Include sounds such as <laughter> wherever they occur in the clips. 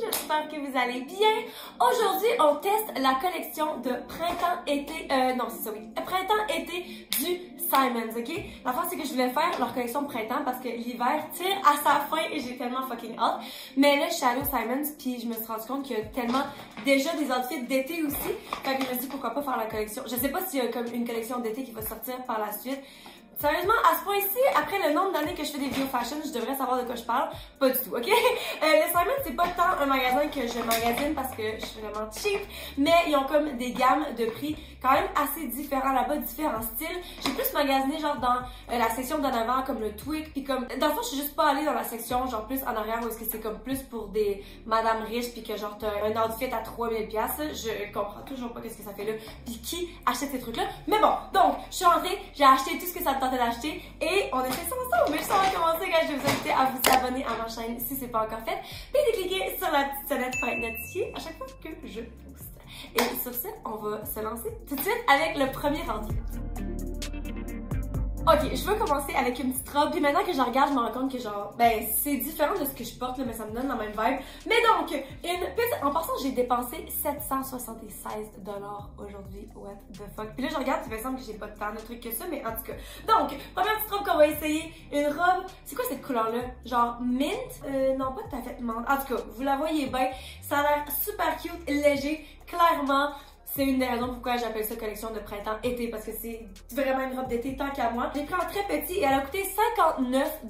j'espère que vous allez bien. Aujourd'hui, on teste la collection de printemps-été, euh, non c'est ça oui, printemps-été du Simons, ok? La fois c'est que je voulais faire leur collection printemps parce que l'hiver tire à sa fin et j'ai tellement fucking hâte. Mais là, je suis allée au Simons puis je me suis rendu compte qu'il y a tellement déjà des outfits d'été aussi. Fait que je me suis dit pourquoi pas faire la collection. Je sais pas s'il y a comme une collection d'été qui va sortir par la suite. Sérieusement, à ce point-ci, après le nombre d'années que je fais des vidéos fashion, je devrais savoir de quoi je parle. Pas du tout, ok? <laughs> Euh, le Simon, c'est pas tant un magasin que je magasine parce que je suis vraiment cheap, mais ils ont comme des gammes de prix quand même assez différents là-bas, différents styles. J'ai plus magasiné genre dans euh, la section d'en avant comme le Twig, puis comme... Dans le fond, je suis juste pas allée dans la section genre plus en arrière où est-ce que c'est comme plus pour des madames riches puis que genre t'as un outfit à 3000 pièces. Je comprends toujours pas qu'est-ce que ça fait là, puis qui achète ces trucs-là. Mais bon, donc, je suis rentrée, j'ai acheté tout ce que ça me d'acheter et on fait ça ensemble. Mais juste avant de commencer, je vais vous inviter à vous abonner à ma chaîne si c'est pas encore fait, puis de cliquer sur la petite sonnette pour être notifié à chaque fois que je poste. Et sur ce, on va se lancer tout de suite avec le premier outfit. Ok, je veux commencer avec une petite robe. Puis maintenant que je regarde, je me rends compte que genre, ben, c'est différent de ce que je porte, là, mais ça me donne la même vibe. Mais donc, une petite, en passant, j'ai dépensé 776 dollars aujourd'hui. What the fuck? Puis là, je regarde, il me semble que j'ai pas tant de trucs que ça, mais en tout cas. Donc, première petite robe qu'on va essayer. Une robe, c'est quoi cette couleur-là? Genre mint? Euh, non, pas tout à fait menthe. En tout cas, vous la voyez bien. Ça a l'air super cute, léger, clairement. C'est une des raisons pourquoi j'appelle ça collection de printemps-été parce que c'est vraiment une robe d'été tant qu'à moi. J'ai pris en très petit et elle a coûté 59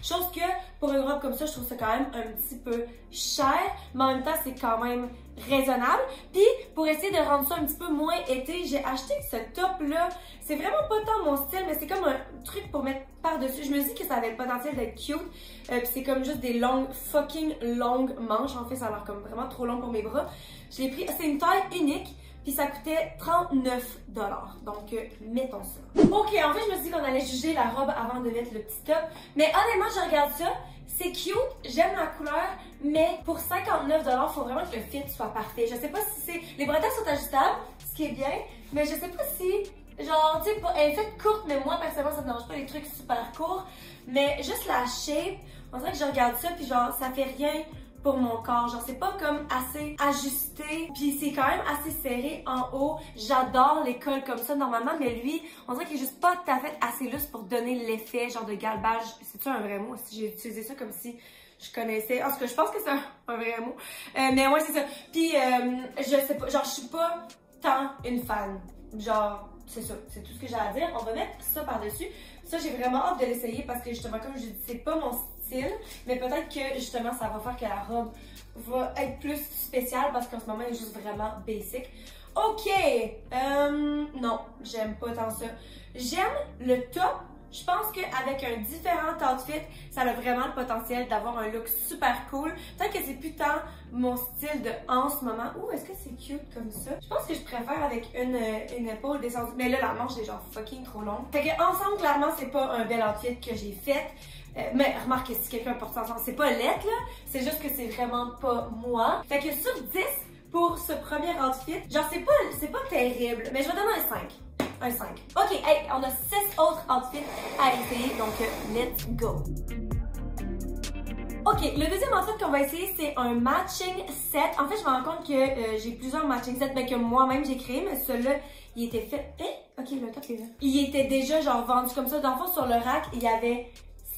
Chose que pour une robe comme ça, je trouve ça quand même un petit peu cher, mais en même temps, c'est quand même raisonnable. Puis pour essayer de rendre ça un petit peu moins été, j'ai acheté ce top là. C'est vraiment pas tant mon style, mais c'est comme un truc pour mettre par-dessus. Je me dis que ça avait le potentiel d'être cute. Euh, puis c'est comme juste des longues, fucking longues manches. En fait, ça a l'air comme vraiment trop long pour mes bras. Je l'ai pris, c'est une taille unique. Ça coûtait 39 Donc, euh, mettons ça. Ok, en fait, je me suis dit qu'on allait juger la robe avant de mettre le petit top. Mais honnêtement, je regarde ça. C'est cute, j'aime la couleur, mais pour 59 faut vraiment que le fit soit parfait. Je sais pas si c'est... Les bretelles sont ajustables, ce qui est bien, mais je sais pas si... Genre, tu sais, elle est faite courte, mais moi, personnellement, ça me dérange pas les trucs super courts. Mais juste la shape, on dirait que je regarde ça, puis genre, ça fait rien pour mon corps. Genre, c'est pas comme assez ajusté, puis c'est quand même assez serré en haut. J'adore les cols comme ça normalement, mais lui, on dirait qu'il est juste pas tout à fait assez lousse pour donner l'effet genre de galbage. C'est-tu un vrai mot? J'ai utilisé ça comme si je connaissais. En tout cas, je pense que c'est un, vrai mot. Euh, mais ouais, c'est ça. Puis, euh, je sais pas, genre, je suis pas tant une fan. Genre, c'est ça, c'est tout ce que j'ai à dire. On va mettre ça par-dessus. Ça, j'ai vraiment hâte de l'essayer parce que justement, comme je dis, c'est pas mon mais peut-être que justement, ça va faire que la robe va être plus spéciale parce qu'en ce moment, elle est juste vraiment basic. Ok, euh, non, j'aime pas tant ça. J'aime le top je pense qu'avec un différent outfit, ça a vraiment le potentiel d'avoir un look super cool. Peut-être que c'est plus tant mon style de en ce moment. Ouh, est-ce que c'est cute comme ça? Je pense que je préfère avec une, une épaule descendue. Mais là, la manche est genre fucking trop longue. Fait que ensemble, clairement, c'est pas un bel outfit que j'ai fait. Euh, mais remarque, si quelqu'un porte ça ensemble, c'est pas lettre là. C'est juste que c'est vraiment pas moi. Fait que sur 10, pour ce premier outfit, genre c'est pas, c'est pas terrible, mais je vais donner un 5 un 5. Ok, hey, on a 6 autres outfits à essayer, donc euh, let's go. Ok, le deuxième outfit qu'on va essayer, c'est un matching set. En fait, je me rends compte que euh, j'ai plusieurs matching sets ben, que moi-même j'ai créé, mais celui-là, il était fait... Eh? Ok, le top est là. Il était déjà genre vendu comme ça. Dans le fond, sur le rack, il y avait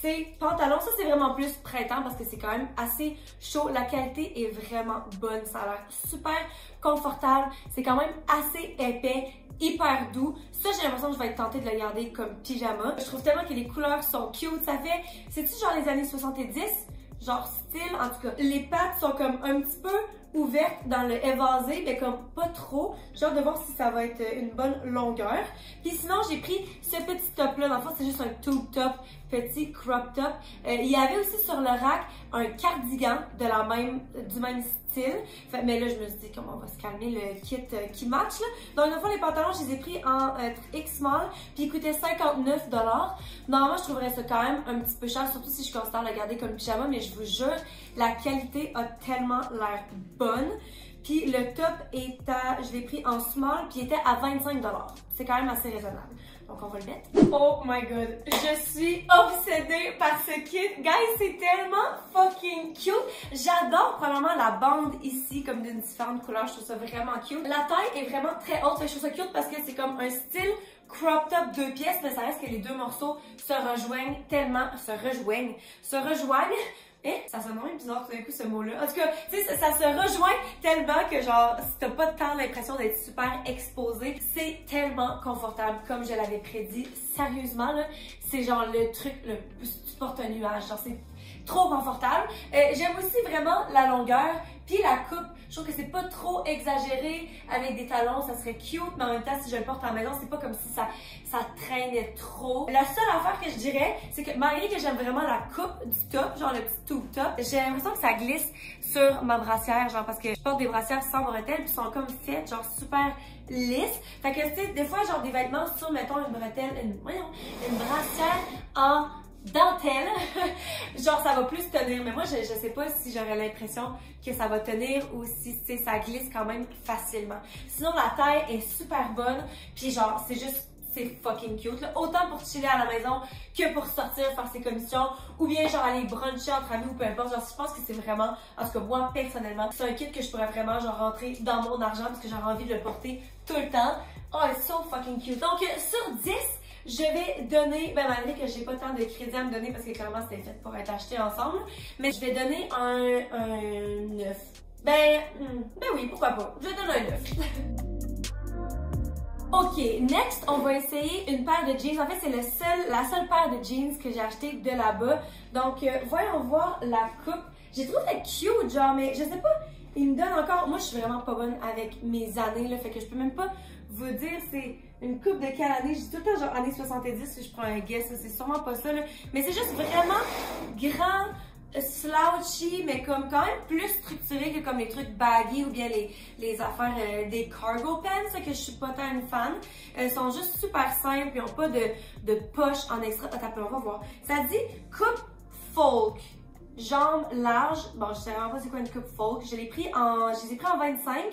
ces pantalons. Ça, c'est vraiment plus printemps parce que c'est quand même assez chaud. La qualité est vraiment bonne. Ça a l'air super confortable. C'est quand même assez épais hyper doux. Ça, j'ai l'impression que je vais être tentée de le garder comme pyjama. Je trouve tellement que les couleurs sont cute. Ça fait, c'est-tu genre les années 70? Genre style, en tout cas. Les pattes sont comme un petit peu ouvertes dans le évasé, mais comme pas trop. J'ai hâte de voir si ça va être une bonne longueur. Puis sinon, j'ai pris ce petit top-là. Dans le fond, c'est juste un tube top, petit crop top. Euh, il y avait aussi sur le rack un cardigan de la même, du même style mais là, je me suis dit comment on va se calmer le kit euh, qui match. Là. Donc, une fois, les pantalons, je les ai pris en euh, X small, puis ils coûtaient 59 Normalement, je trouverais ça quand même un petit peu cher, surtout si je considère le garder comme pyjama, mais je vous jure, la qualité a tellement l'air bonne. Puis le top est à, je l'ai pris en small, puis il était à 25 C'est quand même assez raisonnable. Donc on va le mettre. Oh my god, je suis obsédée par ce kit. Guys, c'est tellement fucking cute. J'adore probablement la bande ici, comme d'une différente couleur. Je trouve ça vraiment cute. La taille est vraiment très haute. Je trouve ça cute parce que c'est comme un style crop top deux pièces, mais ça reste que les deux morceaux se rejoignent tellement, se rejoignent, se rejoignent eh, ça sonne vraiment bizarre tout d'un coup ce mot-là. En tout cas, tu sais, ça, se rejoint tellement que genre, si t'as pas tant l'impression d'être super exposé, c'est tellement confortable comme je l'avais prédit. Sérieusement, là, c'est genre le truc, le, tu portes un nuage. Genre, c'est trop confortable. Euh, J'aime aussi vraiment la longueur, la coupe. Je trouve que c'est pas trop exagéré avec des talons, ça serait cute, mais en même temps, si je le porte à la maison, c'est pas comme si ça, ça traînait trop. La seule affaire que je dirais, c'est que malgré que j'aime vraiment la coupe du top, genre le petit tout top, j'ai l'impression que ça glisse sur ma brassière, genre parce que je porte des brassières sans bretelles, puis sont comme faites, genre super lisses. Fait que, tu sais, des fois, genre des vêtements sur, mettons, une bretelle, une, voyons, une brassière en dentelle, <laughs> genre ça va plus tenir. Mais moi, je, sais pas si j'aurais l'impression que ça va tenir ou si ça glisse quand même facilement. Sinon, la taille est super bonne, puis genre c'est juste c'est fucking cute. Autant pour chiller à la maison que pour sortir faire ses commissions ou bien genre aller bruncher entre amis ou peu importe. Genre, je pense que c'est vraiment, en tout cas moi personnellement, c'est un kit que je pourrais vraiment genre rentrer dans mon argent parce que j'aurais envie de le porter tout le temps. Oh, it's so fucking cute. Donc, sur 10, je vais donner, ben malgré que j'ai pas tant de crédit à me donner parce que clairement c'était fait pour être acheté ensemble, mais je vais donner un, un 9. Ben, hmm, ben oui, pourquoi pas. Je vais donner un 9. <laughs> Ok, next, on va essayer une paire de jeans. En fait, c'est seul, la seule paire de jeans que j'ai acheté de là-bas. Donc, euh, voyons voir la coupe. J'ai trouvé cute, genre, mais je sais pas, il me donne encore... Moi, je suis vraiment pas bonne avec mes années, là, fait que je peux même pas vous dire c'est une coupe de quelle année? Je dis tout le temps genre années 70 si je prends un guess, c'est sûrement pas ça là. Mais c'est juste vraiment grand, slouchy, mais comme quand même plus structuré que comme les trucs baggy ou bien les, les affaires euh, des cargo pants, que je suis pas tant une fan. Elles sont juste super simples, ils ont pas de, de poche en extra. Attends, on va voir. Ça dit coupe folk. Jambes larges. Bon, je sais vraiment pas c'est quoi une coupe folk. Je l'ai pris en, je les ai pris en 25.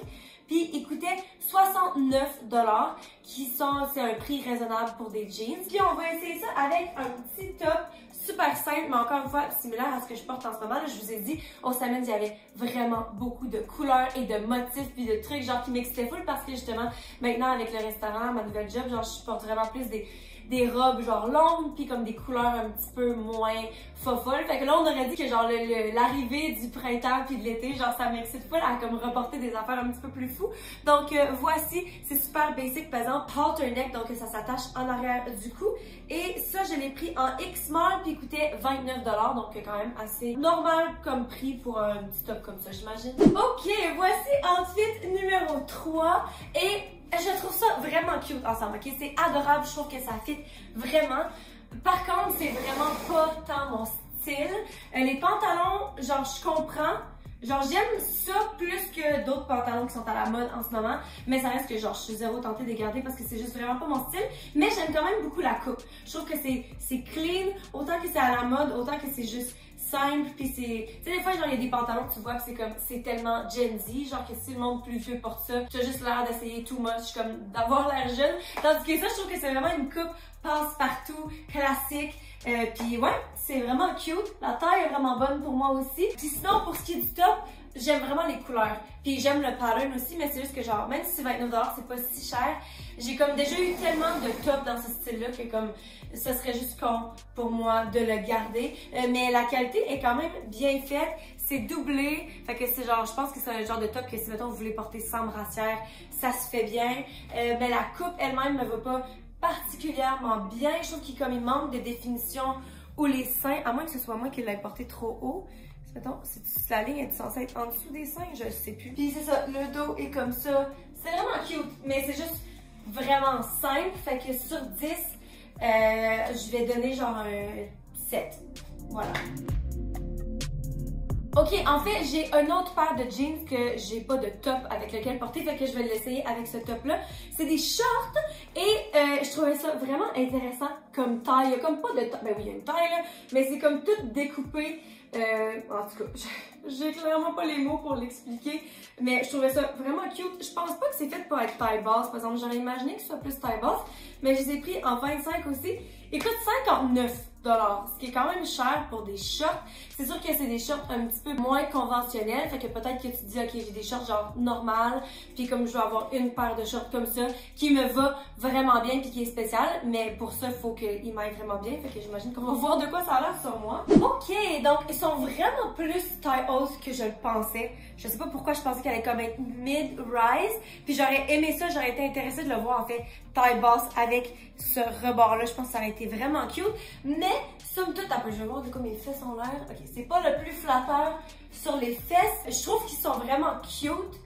Puis il coûtait 69 dollars, qui sont, c'est un prix raisonnable pour des jeans. Puis on va essayer ça avec un petit top super simple, mais encore une fois, similaire à ce que je porte en ce moment. Là, je vous ai dit, au semaine, il y avait vraiment beaucoup de couleurs et de motifs puis de trucs, genre, qui m'excitaient full parce que justement, maintenant, avec le restaurant, ma nouvelle job, genre, je porte vraiment plus des des robes genre longues puis comme des couleurs un petit peu moins fofolles. Fait que là on aurait dit que genre l'arrivée du printemps puis de l'été, genre ça m'excite pas à comme reporter des affaires un petit peu plus fous. Donc euh, voici, c'est super basic par exemple halter neck donc ça s'attache en arrière du cou et ça je l'ai pris en X small puis coûtait 29 dollars donc quand même assez normal comme prix pour un petit top comme ça j'imagine. OK, voici ensuite numéro 3 et je trouve ça vraiment cute ensemble, ok? C'est adorable, je trouve que ça fit vraiment. Par contre, c'est vraiment pas tant mon style. Euh, les pantalons, genre, je comprends. Genre, j'aime ça plus que d'autres pantalons qui sont à la mode en ce moment. Mais ça reste que, genre, je suis zéro tentée de garder parce que c'est juste vraiment pas mon style. Mais j'aime quand même beaucoup la coupe. Je trouve que c'est clean, autant que c'est à la mode, autant que c'est juste simple, puis c'est... Tu sais, des fois, genre, il y a des pantalons que tu vois, c'est comme, c'est tellement Gen Z, genre que si le monde plus vieux porte ça, tu as juste l'air d'essayer too much, comme d'avoir l'air jeune. Tandis que ça, je trouve que c'est vraiment une coupe passe-partout, classique, euh, puis ouais, c'est vraiment cute. La taille est vraiment bonne pour moi aussi. Puis sinon, pour ce qui est du top, j'aime vraiment les couleurs. Puis j'aime le pattern aussi, mais c'est juste que genre, même si c'est 29$, c'est pas si cher. J'ai comme déjà eu tellement de top dans ce style-là que comme, ce serait juste con pour moi de le garder. Euh, mais la qualité est quand même bien faite. C'est doublé. Fait que c'est genre, je pense que c'est un genre de top que si mettons vous voulez porter sans brassière, ça se fait bien. Euh, mais la coupe elle-même ne va pas particulièrement bien. Je trouve qu'il comme il manque de définition ou les seins, à moins que ce soit moi qui l'ai porté trop haut. Mettons, la ligne est censée être en dessous des seins, je sais plus. Puis c'est ça, le dos est comme ça. C'est vraiment cute, mais c'est juste vraiment simple. Fait que sur 10, euh, je vais donner genre un 7. Voilà. Ok, en fait, j'ai un autre paire de jeans que j'ai pas de top avec lequel porter, fait que je vais l'essayer avec ce top-là. C'est des shorts et euh, je trouvais ça vraiment intéressant comme taille. Comme pas de taille, ben oui, il y a une taille là, mais c'est comme tout découpé Euh, en tout cas, j'ai clairement pas les mots pour l'expliquer, mais je trouvais ça vraiment cute. Je pense pas que c'est fait pour être taille basse, par exemple. J'aurais imaginé que ce soit plus taille basse, mais je les ai pris en 25 aussi. Ils coûtent 59 ce qui est quand même cher pour des shorts. C'est sûr que c'est des shorts un petit peu moins conventionnels, fait que peut-être que tu dis ok j'ai des shorts genre normal, puis comme je veux avoir une paire de shorts comme ça qui me va vraiment bien puis qui est spécial, mais pour ça il faut qu'il m'aille vraiment bien, fait que j'imagine qu'on va voir de quoi ça a l'air sur moi. Ok, donc ils sont vraiment plus taille haute que je le pensais. Je sais pas pourquoi je pensais qu'elle allait comme être mid-rise, puis j'aurais aimé ça, j'aurais été intéressée de le voir en fait taille basse avec ce rebord-là. Je pense que ça aurait été vraiment cute. Mais, somme toute, peu, je vais voir de quoi mes fesses ont l'air. Ok, c'est pas le plus flatteur sur les fesses. Je trouve qu'ils sont vraiment cute,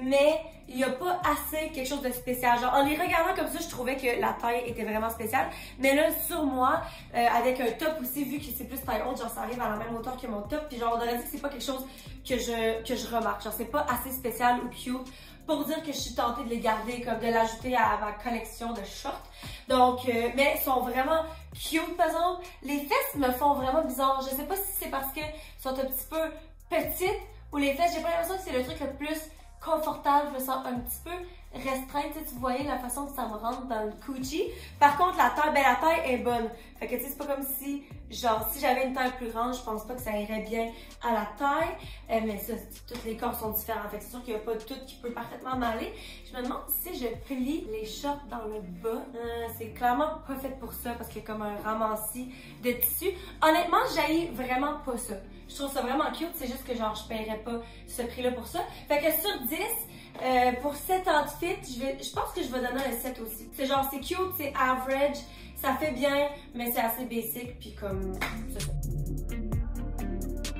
mais il n'y a pas assez quelque chose de spécial. Genre, en les regardant comme ça, je trouvais que la taille était vraiment spéciale. Mais là, sur moi, euh, avec un top aussi, vu que c'est plus taille haute, genre, ça arrive à la même hauteur que mon top. Puis genre, on aurait dit que c'est pas quelque chose que je, que je remarque. Genre, c'est pas assez spécial ou cute pour dire que je suis tentée de les garder, comme de l'ajouter à ma collection de shorts. Donc, euh, mais sont vraiment cute, par exemple. Les fesses me font vraiment bizarre. Je sais pas si c'est parce que sont un petit peu petites ou les fesses, j'ai pas l'impression que c'est le truc le plus confortable. Je me sens un petit peu restreinte. Tu, voyais la façon que ça me rentre dans le coochie. Par contre, la taille, ben la taille est bonne. Fait que tu sais, c'est pas comme si, genre, si j'avais une taille plus grande, je pense pas que ça irait bien à la taille. Euh, mais ça, tous les corps sont différents. Fait que c'est sûr qu'il y a pas tout qui peut parfaitement m'aller. Je me demande si je plie les shorts dans le bas. Euh, c'est clairement pas fait pour ça parce qu'il y a comme un ramassis de tissu. Honnêtement, j'haïs vraiment pas ça. Je trouve ça vraiment cute, c'est juste que genre je paierais pas ce prix-là pour ça. Fait que sur 10, euh, pour cet outfit, je, vais, je pense que je vais donner un 7 aussi. C'est genre, c'est cute, c'est average, ça fait bien, mais c'est assez basic, puis comme, c'est ça.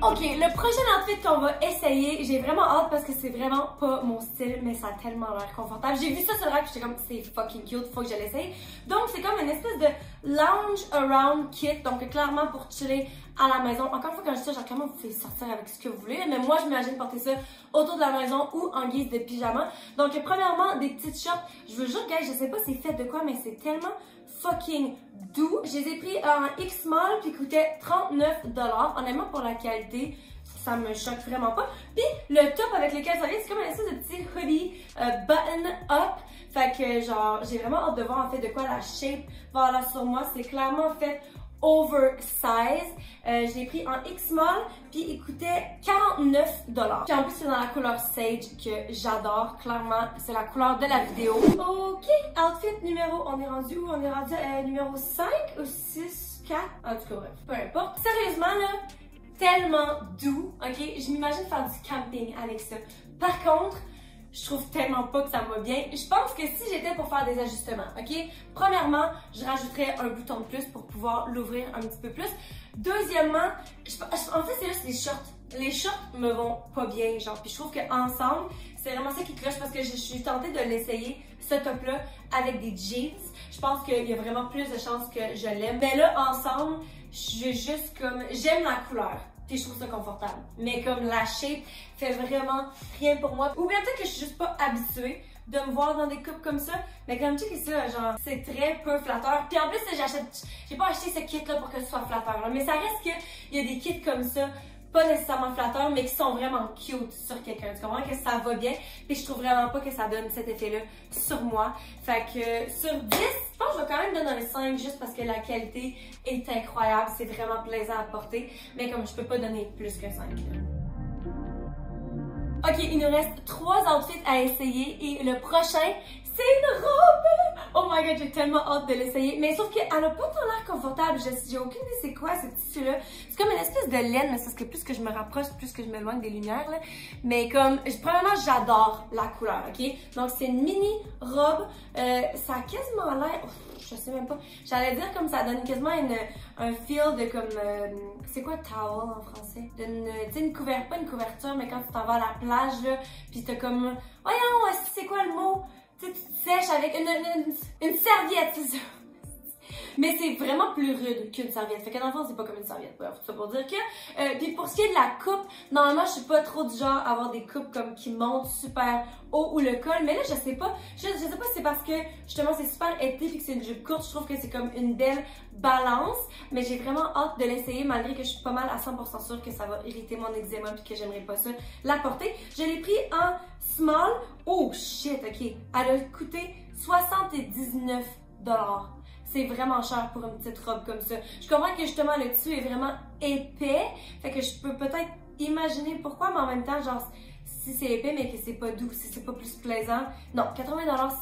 Ok, le prochain outfit qu'on va essayer, j'ai vraiment hâte parce que c'est vraiment pas mon style, mais ça a tellement l'air confortable. J'ai vu ça sur le rack, j'étais comme c'est fucking cute, faut que je l'essaye. Donc c'est comme une espèce de lounge around kit, donc clairement pour chiller à la maison. Encore une fois, quand je dis ça, genre clairement vous pouvez sortir avec ce que vous voulez, mais moi je m'imagine porter ça autour de la maison ou en guise de pyjama. Donc premièrement, des petites shorts. Je veux juste, guys, je sais pas c'est fait de quoi, mais c'est tellement fucking doux. Je les ai pris en X small puis coûtait 39 Honnêtement, pour la qualité, ça me choque vraiment pas. Puis le top avec lequel ça vient, c'est comme un espèce de petit hoodie euh, button up. Fait que genre, j'ai vraiment hâte de voir en fait de quoi la shape va avoir sur moi. C'est clairement fait oversize. Euh, je l'ai pris en X-Small, puis il coûtait 49 Puis en plus, c'est dans la couleur Sage que j'adore. Clairement, c'est la couleur de la vidéo. Ok, outfit numéro, on est rendu où? On est rendu euh, numéro 5 ou 6, 4? En tout cas, bref, peu importe. Sérieusement, là, tellement doux, ok? Je m'imagine faire du camping avec ça. Par contre, je trouve tellement pas que ça me va bien. Je pense que si j'étais pour faire des ajustements, ok? Premièrement, je rajouterais un bouton de plus pour pouvoir l'ouvrir un petit peu plus. Deuxièmement, en fait, c'est juste les shorts. Les shorts me vont pas bien, genre. Puis je trouve qu'ensemble, c'est vraiment ça qui cloche parce que je, suis tentée de l'essayer, ce top-là, avec des jeans. Je pense qu'il y a vraiment plus de chances que je l'aime. Mais là, ensemble, je veux juste comme... J'aime la couleur je trouve ça confortable. Mais comme la shape fait vraiment rien pour moi. Ou bien peut-être que je suis juste pas habituée de me voir dans des coupes comme ça. Mais comme tu sais ça, genre, c'est très peu flatteur. Puis en plus, j'achète, j'ai pas acheté ce kit-là pour que ce soit flatteur. Mais ça reste qu'il y a des kits comme ça pas nécessairement flatteurs, mais qui sont vraiment cute sur quelqu'un. Tu comprends que ça va bien, puis je trouve vraiment pas que ça donne cet effet-là sur moi. Fait que sur 10, je pense que je vais quand même donner un 5 juste parce que la qualité est incroyable, c'est vraiment plaisant à porter, mais comme je peux pas donner plus que 5. Ok, il nous reste trois outfits à essayer et le prochain, c'est une robe! Oh my god, j'ai tellement hâte de l'essayer. Mais sauf qu'elle a pas tant l'air confortable. J'ai aucune idée c'est quoi ce tissu-là. C'est comme une espèce de laine, mais c'est que plus que je me rapproche, plus que je m'éloigne des lumières. Là. Mais comme, premièrement, j'adore la couleur, ok? Donc c'est une mini robe. Euh, ça a quasiment l'air... Je sais même pas. J'allais dire comme ça donne quasiment une, un feel de comme... Euh, c'est quoi towel en français? Sais, une couverture, pas une couverture, mais quand tu t'en vas à la plage, là, pis t'as comme... Voyons, c'est quoi le mot? Tu te sèches avec une, une, serviette, c'est ça. Mais c'est vraiment plus rude qu'une serviette. Fait que dans le fond, c'est pas comme une serviette. Bref, ça pour dire que. Euh, puis pour ce qui est de la coupe, normalement, je suis pas trop du genre à avoir des coupes comme qui montent super haut ou le col, mais là, je sais pas. Je, je sais pas si c'est parce que justement c'est super été puis que c'est une jupe courte. Je trouve que c'est comme une belle balance, mais j'ai vraiment hâte de l'essayer malgré que je suis pas mal à 100% sûre que ça va irriter mon eczéma puis que j'aimerais pas ça la porter. Je l'ai pris en small. Oh shit, ok. Elle a coûté 79 dollars. C'est vraiment cher pour une petite robe comme ça. Je comprends que justement le tissu est vraiment épais, fait que je peux peut-être imaginer pourquoi, mais en même temps, genre, si c'est épais mais que c'est pas doux, si c'est pas plus plaisant. Non, 80 dollars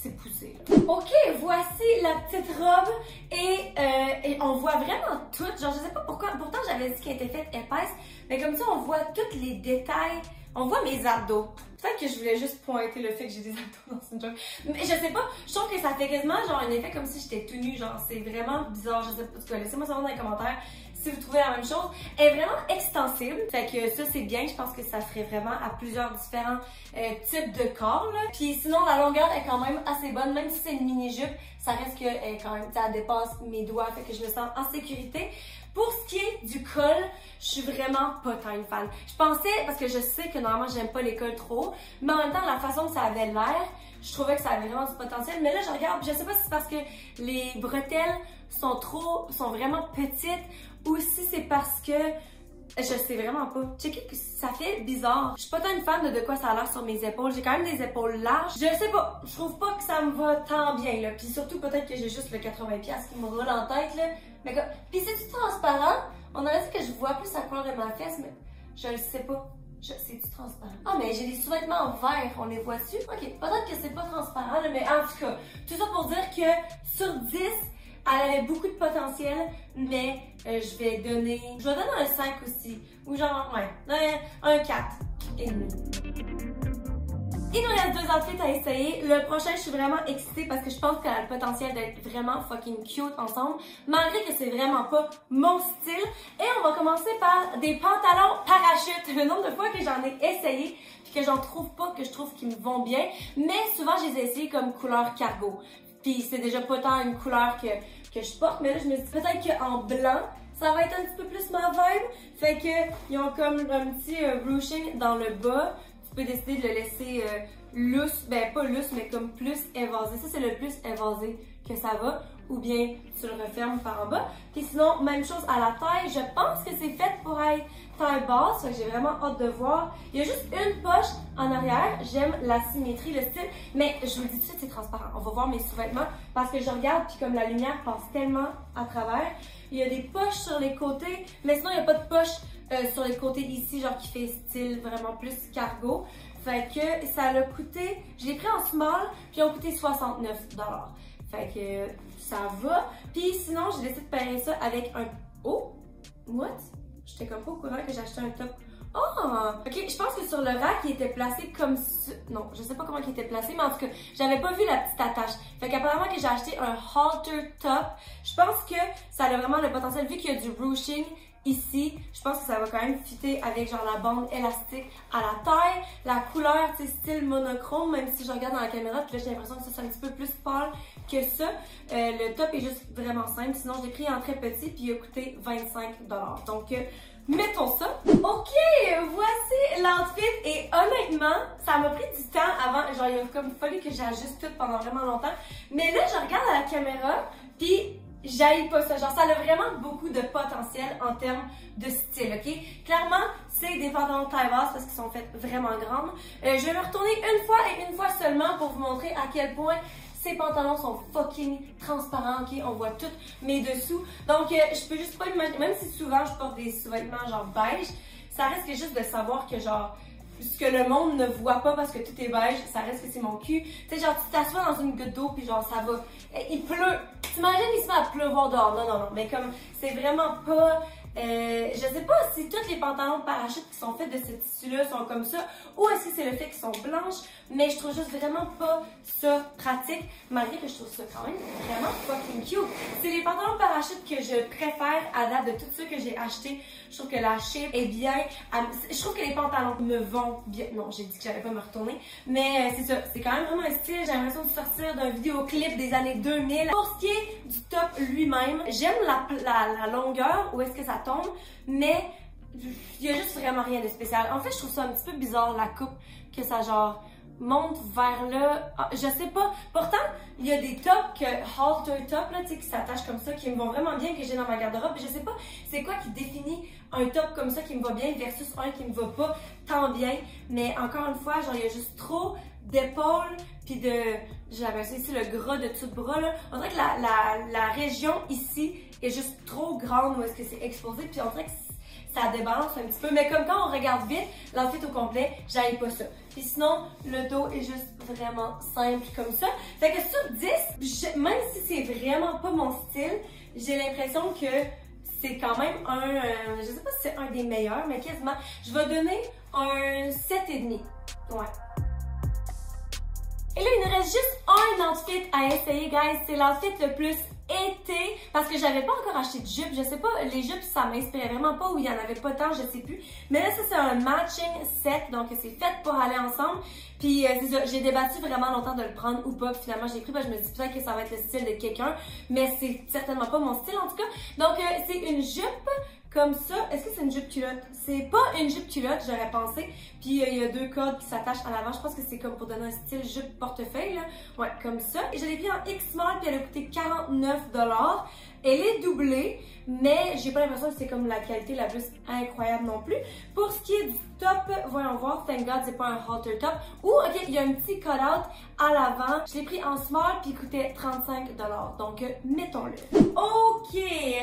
c'est poussé. Ok, voici la petite robe et, euh, et, on voit vraiment tout. Genre, je sais pas pourquoi, pourtant j'avais dit qu'elle était faite épaisse, mais comme ça on voit tous les détails. On voit mes abdos. Peut-être que je voulais juste pointer le fait que j'ai des abdos dans une joke. Mais je sais pas, je trouve que ça fait quasiment genre un effet comme si j'étais tout nue. Genre, c'est vraiment bizarre. Je sais pas, ce que laissez-moi savoir dans les commentaires si vous trouvez la même chose. Elle est vraiment extensible, fait que ça c'est bien, je pense que ça ferait vraiment à plusieurs différents euh, types de corps. Là. Puis sinon la longueur est quand même assez bonne, même si c'est une mini-jupe, ça reste que elle, quand même, ça dépasse mes doigts, fait que je me sens en sécurité. Pour ce qui est du col, je suis vraiment pas tant une fan. Je pensais, parce que je sais que normalement j'aime pas les cols trop, mais en même temps la façon que ça avait l'air, je trouvais que ça avait vraiment du potentiel. Mais là je regarde, je sais pas si c'est parce que les bretelles sont trop, sont vraiment petites ou si c'est parce que je sais vraiment pas. Checker ça fait bizarre. Je suis pas tant une fan de de quoi ça a l'air sur mes épaules. J'ai quand même des épaules larges. Je sais pas. Je trouve pas que ça me va tant bien, là. Puis surtout, peut-être que j'ai juste le 80$ qui me roule en tête, là. Mais comme... Puis c'est-tu transparent? On aurait dit que je vois plus la couleur de ma fesse, mais je le sais pas. C'est-tu transparent? Ah, mais j'ai des sous-vêtements en vert. On les voit-tu? Ok. Peut-être que c'est pas transparent, mais en tout cas, tout ça pour dire que sur 10, elle avait beaucoup de potentiel, mais euh, je vais donner. Je vais donner un 5 aussi. Ou genre, ouais, un 4 et demi. Il nous reste deux outfits à essayer. Le prochain, je suis vraiment excitée parce que je pense qu'elle a le potentiel d'être vraiment fucking cute ensemble, malgré que c'est vraiment pas mon style. Et on va commencer par des pantalons parachutes. <laughs> Le nombre de fois que j'en ai essayé puis que j'en trouve pas, que je trouve qu'ils me vont bien, mais souvent je les ai essayés comme couleur cargo. Puis c'est déjà pas tant une couleur que, que je porte, mais là je me dis peut-être qu'en blanc, ça va être un petit peu plus ma vibe. Fait que ils ont comme un petit euh, ruching dans le bas. Tu peux décider de le laisser euh, lousse, ben pas lousse, mais comme plus évasé. Ça c'est le plus évasé que ça va. Ou bien tu le refermes par en bas. Puis sinon, même chose à la taille. Je pense que c'est fait pour être taille basse. J'ai vraiment hâte de voir. Il y a juste une poche en arrière. J'aime la symétrie, le style. Mais je vous le dis tout de suite, c'est transparent. On va voir mes sous-vêtements. Parce que je regarde, puis comme la lumière passe tellement à travers. Il y a des poches sur les côtés. Mais sinon, il n'y a pas de poche euh, sur les côtés ici, genre qui fait style vraiment plus cargo. Fait que ça a coûté, je l'ai pris en small, puis ils ont coûté 69 Fait que ça va. Puis sinon, j'ai décidé de pairer ça avec un... Oh! What? J'étais comme pas au courant que acheté un top. Oh! Ok, je pense que sur le rack, il était placé comme ça. Non, je sais pas comment il était placé, mais en tout cas, j'avais pas vu la petite attache. Fait qu'apparemment que j'ai acheté un halter top. Je pense que ça a vraiment le potentiel, vu qu'il y a du ruching, ici, je pense que ça va quand même fitter avec genre la bande élastique à la taille, la couleur, sais, style monochrome, même si je regarde dans la caméra, puis là j'ai l'impression que ça c'est un petit peu plus pâle que ça. Euh, le top est juste vraiment simple, sinon je l'ai pris en très petit, puis il a coûté 25 Donc, euh, mettons ça. Ok, voici l'outfit, et honnêtement, ça m'a pris du temps avant, genre il a comme fallu que j'ajuste tout pendant vraiment longtemps, mais là je regarde à la caméra, puis j'aille pas ça. Genre, ça a vraiment beaucoup de potentiel en termes de style, ok? Clairement, c'est des pantalons taille basse parce qu'ils sont faits vraiment grandes. Euh, je vais me retourner une fois et une fois seulement pour vous montrer à quel point ces pantalons sont fucking transparents, ok? On voit tout mes dessous. Donc, euh, je peux juste pas imaginer, même si souvent je porte des sous-vêtements genre beige, ça reste que juste de savoir que genre, ce que le monde ne voit pas parce que tout est beige, ça reste que c'est mon cul. Tu sais, genre, tu t'assois dans une goutte d'eau, puis genre, ça va. Il pleut. T'imagines, il se met à pleuvoir dehors. Non, non, non. Mais comme, c'est vraiment pas Euh, je sais pas si tous les pantalons de parachute qui sont faits de ce tissu-là sont comme ça, ou est-ce que c'est le fait qu'ils sont blanches, mais je trouve juste vraiment pas ça pratique, malgré que je trouve ça quand même vraiment fucking cute. C'est les pantalons de parachute que je préfère à date de tous ceux que j'ai achetés. Je trouve que la shape est bien. Je trouve que les pantalons me vont bien. Non, j'ai dit que j'allais pas me retourner, mais euh, c'est ça. C'est quand même vraiment un style. J'ai l'impression de sortir d'un vidéoclip des années 2000. Pour ce qui est du top lui-même, j'aime la, la, longueur, où est-ce que ça tombe, mais il y a juste vraiment rien de spécial. En fait, je trouve ça un petit peu bizarre la coupe que ça genre monte vers là. Ah, je sais pas. Pourtant, il y a des tops que halter top là, tu sais, qui s'attachent comme ça, qui me vont vraiment bien, que j'ai dans ma garde-robe. Je sais pas, c'est quoi qui définit un top comme ça qui me va bien versus un qui me va pas tant bien? Mais encore une fois, genre, il y a juste trop d'épaules puis de j'avais ici le gras de tout le bras là on dirait que la, la, la région ici est juste trop grande où est-ce que c'est exposé puis on dirait que ça débalance un petit peu. Mais comme quand on regarde vite, l'outfit au complet, j'aille pas ça. Puis sinon, le dos est juste vraiment simple comme ça. Fait que sur 10, même si c'est vraiment pas mon style, j'ai l'impression que c'est quand même un, euh, je sais pas si c'est un des meilleurs, mais quasiment, je vais donner un 7,5. Ouais. Et là, il nous reste juste un outfit à essayer, guys. C'est l'outfit le plus été parce que j'avais pas encore acheté de jupe. Je sais pas, les jupes ça m'inspirait vraiment pas ou il y en avait pas tant, je sais plus. Mais là ça c'est un matching set donc c'est fait pour aller ensemble. Puis euh, j'ai débattu vraiment longtemps de le prendre ou pas. finalement j'ai pris parce que je me dis peut-être que ça va être le style de quelqu'un, mais c'est certainement pas mon style en tout cas. Donc euh, c'est une jupe comme ça. Est-ce que c'est une jupe culotte? C'est pas une jupe culotte, j'aurais pensé. Puis euh, il y a deux codes qui s'attachent à l'avant. Je pense que c'est comme pour donner un style jupe portefeuille, là. Ouais, comme ça. Et je l'ai pris en X-Small, puis elle a coûté 49 Elle est doublée, mais j'ai pas l'impression que c'est comme la qualité la plus incroyable non plus. Pour ce qui est du top, voyons voir, thank god, c'est pas un halter top. Ou, ok, il y a un petit cut-out à l'avant. Je l'ai pris en small, puis il coûtait 35 Donc, euh, mettons-le. Ok,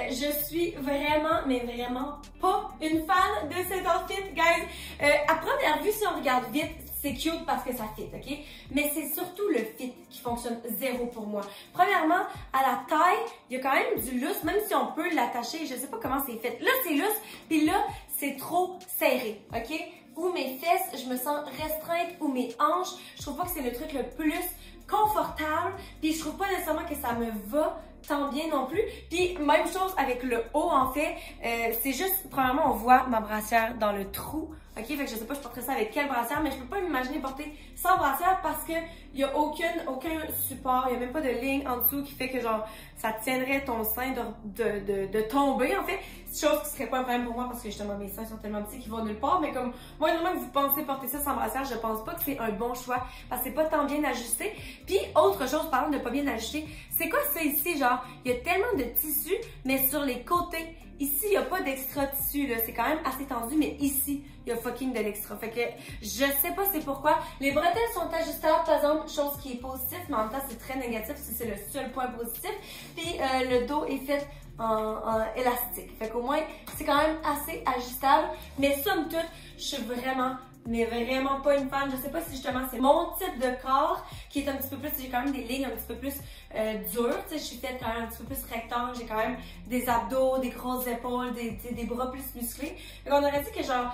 je suis vraiment, mais vraiment pas une fan de cet outfit, guys. Euh, à première vue, si on regarde vite, c'est cute parce que ça fit, ok? Mais c'est surtout le fit fonctionne zéro pour moi. Premièrement, à la taille, il y a quand même du lousse, même si on peut l'attacher, je sais pas comment c'est fait. Là, c'est lousse, puis là, c'est trop serré, ok? Ou mes fesses, je me sens restreinte, ou mes hanches, je trouve pas que c'est le truc le plus confortable, puis je trouve pas nécessairement que ça me va tant bien non plus. Puis même chose avec le haut en fait, euh, c'est juste premièrement on voit ma brassière dans le trou. Ok, fait que je sais pas je porterai ça avec quelle brassière, mais je peux pas m'imaginer porter sans brassière parce que il y a aucun aucun support, il y a même pas de ligne en dessous qui fait que genre ça tiendrait ton sein de, de, de, tomber en fait. Chose qui serait pas un problème pour moi parce que justement mes seins sont tellement petits qu'ils vont nulle part, mais comme moi normalement que vous pensez porter ça sans brassière, je pense pas que c'est un bon choix parce que c'est pas tant bien ajusté. Puis autre chose parlant de pas bien ajusté, c'est quoi ça ici genre? Il y a tellement de tissu, mais sur les côtés, ici, il n'y a pas d'extra tissu, là. C'est quand même assez tendu, mais ici, il y a fucking de l'extra. Fait que je sais pas c'est pourquoi. Les bretelles sont ajustables, par exemple, chose qui est positive, mais en même temps, c'est très négatif, c'est le seul point positif. Puis euh, le dos est fait en, élastique. Fait qu'au moins, c'est quand même assez ajustable. Mais somme toute, je suis vraiment mais vraiment pas une fan. Je sais pas si justement c'est mon type de corps qui est un petit peu plus, j'ai quand même des lignes un petit peu plus euh, dures. Tu sais, je suis faite quand même un petit peu plus rectangle. J'ai quand même des abdos, des grosses épaules, des, des bras plus musclés. Donc on aurait dit que genre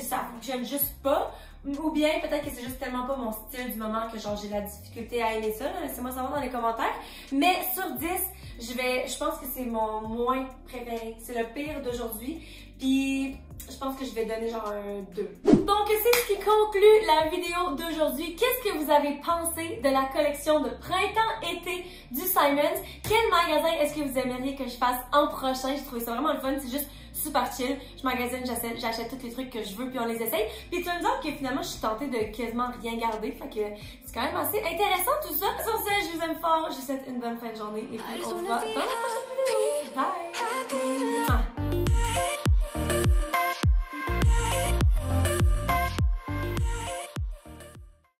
ça fonctionne juste pas. Ou bien peut-être que c'est juste tellement pas mon style du moment que genre j'ai la difficulté à aimer ça. Laissez-moi savoir dans les commentaires. Mais sur 10, je vais, je pense que c'est mon moins préféré. C'est le pire d'aujourd'hui. Puis je pense que je vais donner genre un 2. Donc c'est ce qui conclut la vidéo d'aujourd'hui. Qu'est-ce que vous avez pensé de la collection de printemps-été du Simons? Quel magasin est-ce que vous aimeriez que je fasse en prochain? J'ai trouvé ça vraiment le fun. C'est juste super. Je magasine, j'achète tous les trucs que je veux, puis on les essaye. Puis tu me dire que finalement, je suis tentée de quasiment rien garder. Fait que c'est quand même assez intéressant tout ça. Sur ce, je vous aime fort. Je vous souhaite une bonne fin de journée. Et puis, on se voit dans. Bye!